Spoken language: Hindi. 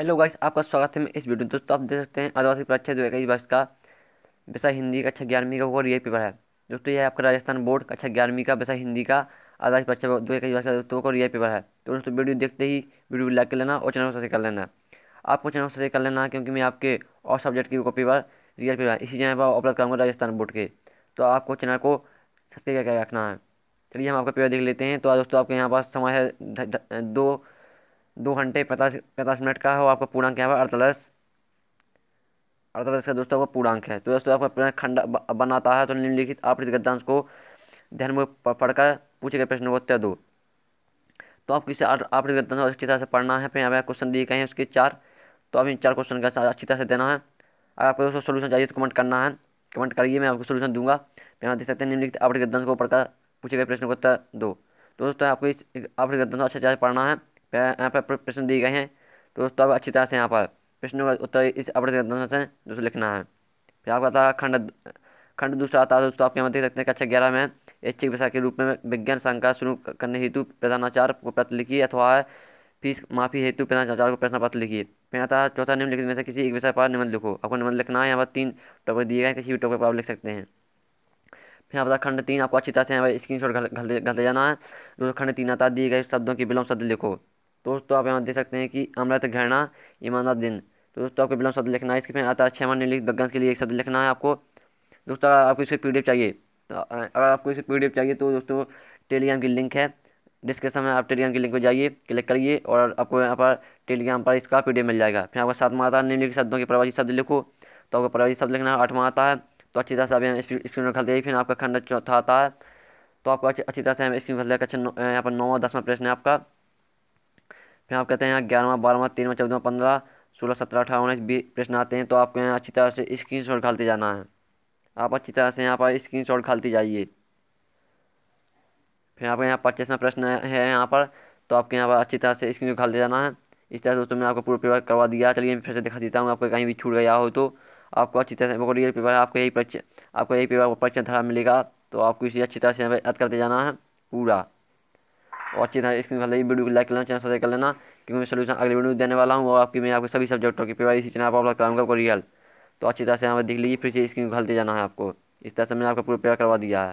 हेलो गाइस आपका स्वागत है मैं इस वीडियो दोस्तों, आप देख सकते हैं, आदिवासी परीक्षा दो इक्कीस वर्ष का विषय हिंदी का अच्छा ग्यारहवीं का वो रियल पेपर है। दोस्तों, यह आपका राजस्थान बोर्ड का अच्छा ग्यारहवीं का विषय हिंदी का आदिवासी परीक्षा दो इक्कीस वर्ष का दोस्तों को रियल पेपर है। तो दोस्तों, वीडियो देखते ही वीडियो लाइक कर लेना और चैनल सब्सक्राइब कर लेना। आपको चैनल सब्सक्राइब कर लेना क्योंकि मैं आपके और सब्जेक्ट की पेपर, रियल पेपर इसी चैनल पर अपलोड करूँगा राजस्थान बोर्ड के। तो आपको चैनल को सब्सक्राइब करके रखना है। चलिए, हम आपका पेपर देख लेते हैं। तो दोस्तों, आपके यहाँ पास समय है दो दो घंटे पैंतालीस पैंतालीस मिनट का है और आपका पूर्णांक यहाँ पर, अड़तालीस। अड़तालीस का दोस्तों आपका पूर्णांक है। तो दोस्तों आपका खंड बनाता है तो निम्नलिखित आप गद्यांश को ध्यान में पढ़कर पूछे गए प्रश्न को उत्तर दो। तो आप इसे आप गद्यांश अच्छी तरह से पढ़ना है, फिर यहाँ पर क्वेश्चन दिए गए हैं उसके चार। तो आप इन चार क्वेश्चन का अच्छी तरह से देना है। अगर आपको दोस्तों सोल्यूशन चाहिए तो कमेंट करना है। कमेंट करिए, मैं आपको सोल्यूशन दूँगा। फिर यहाँ देख सकते हैं निम्नलिखित आप गद्यांश को पढ़कर पूछे गए प्रश्न को उत्तर दो। तो दोस्तों आपको इस, आप गद्यांश अच्छी तरह से पढ़ना है। यहाँ पर प्रश्न दिए गए हैं। तो दोस्तों, अब अच्छी तरह से यहाँ पर प्रश्नों का उत्तर इस अपने से दोस्तों लिखना है। फिर आपका था खंड खंड दूसरा आता है दोस्तों, आप यहाँ देख सकते हैं कक्षा ग्यारह में ऐच्छिक विषय के रूप में विज्ञान संकाय शुरू करने हेतु प्रधानाचार्य को पत्र लिखिए अथवा फ़ीस माफ़ी हेतु प्रधानाचार्य को प्रश्न पत्र लिखिए। फिर आता है चौथा निम्नलिखित में से किसी एक विषय पर निबंध लिखो। आपको निबंध लिखना है, यहाँ पर तीन टॉपिक दिए गए किसी भी टॉपिक पर आप लिख सकते हैं। फिर यहाँ आता खंड तीन, आपको अच्छी तरह से यहाँ पर स्क्रीन शॉट घलते जाना है। दोस्तों, खंड तीन आता दिए गए शब्दों की विलोम शब्द लिखो। तो दोस्तों, आप यहाँ देख सकते हैं कि अमृत घृणा, ईमानदार दिन। तो दोस्तों, आपको बिलोंग शब्द लिखना है, इसके फिर आता है छः मन लिख के लिए एक शब्द लिखना है आपको। दोस्तों, अगर आपको इसकी पी चाहिए तो अगर आपको इसे पी चाहिए तो दोस्तों टेलीग्राम की लिंक है। डिस्क्रिप्शन में आप टेलीग्राम की लिंक पर जाइए, क्लिक करिए और आपको यहाँ पर टेलीग्राम पर इसका पीडीएफ मिल जाएगा। फिर आपको सातवां आता है निम्नलिखित शब्दों के प्रवासी शब्द लिखो। तो आपको प्रवासी शब्द लिखना है, आठवां आता है तो अच्छी तरह से आप यहाँ स्क्रीन में खलते फिर आपका खंड चौथा आता है। तो आपको अच्छी तरह से हम स्क्रीन खल अच्छा यहाँ पर नौवा, दसवां प्रश्न है आपका। फिर आप कहते हैं यहाँ ग्यारहवा, बारहवा, तेरहवा, चौदहवा पंद्रह सोलह, सत्रह, अठारह, उन्नीस, बीस प्रश्न आते हैं तो आपको यहाँ अच्छी तरह से स्क्रीन शॉट खालते जाना है। आप अच्छी तरह से यहाँ पर स्क्रीन शॉट खालते जाइए। फिर आपके यहाँ पच्चीसवा प्रश्न है यहाँ पर तो आपके यहाँ पर अच्छी तरह से स्क्रीन शॉट खालते जाना है। इस तरह से दोस्तों मैंने आपको पूरा पेपर करवा दिया। चलिए मैं फिर से दिखा देता हूँ, आपको कहीं भी छूट गया हो तो। आपको अच्छी तरह से वो रियल पेपर है आपको यही परीक्षा आपको यही पेपर परीक्षा धरा मिलेगा तो आपको इसी अच्छी तरह से याद करते जाना है पूरा। और अच्छी तरह स्क्रीन वाले वीडियो को लाइक कर लेना चैनल सब्सक्राइब कर लेना, क्योंकि मैं सोल्यूशन अगले वीडियो देने वाला हूँ, और आपकी, मैं आपके सभी सब्जेक्टों की पेपर इसी चैनल पर अपलोड कराऊँगा आपको रियल तो अच्छी तरह से पर देख लीजिए, फिर से स्क्रीन को जाना है आपको। इस तरह से मैंने आपका पूरा पेयर करवा दिया है।